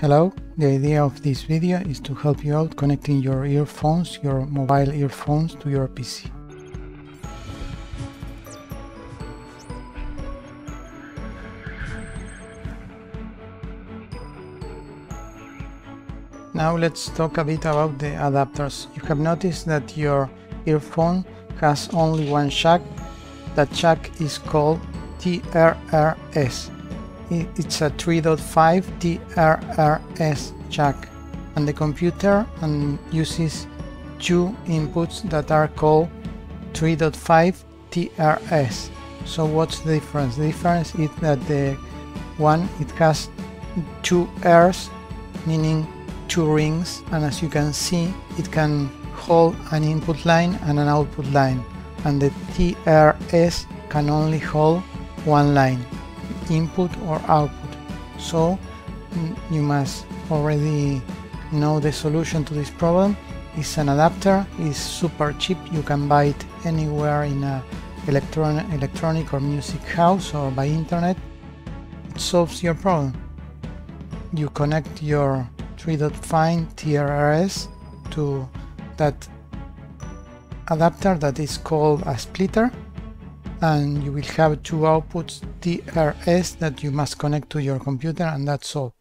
Hello, the idea of this video is to help you out connecting your earphones, your mobile earphones to your PC. Now let's talk a bit about the adapters. You have noticed that your earphone has only one jack. That jack is called TRRS. It's a 3.5 TRRS jack and the computer and uses two inputs that are called 3.5 TRS. So what's the difference? The difference is that the one it has two R's meaning two rings and as you can see it can hold an input line and an output line and the TRS can only hold one line input or output. So mm, you must already know the solution to this problem. It's an adapter it's super cheap you can buy it anywhere in a electronic electronic or music house or by internet. It solves your problem. You connect your 3.5 TRRS to that adapter that is called a splitter and you will have two outputs TRS that you must connect to your computer and that's all.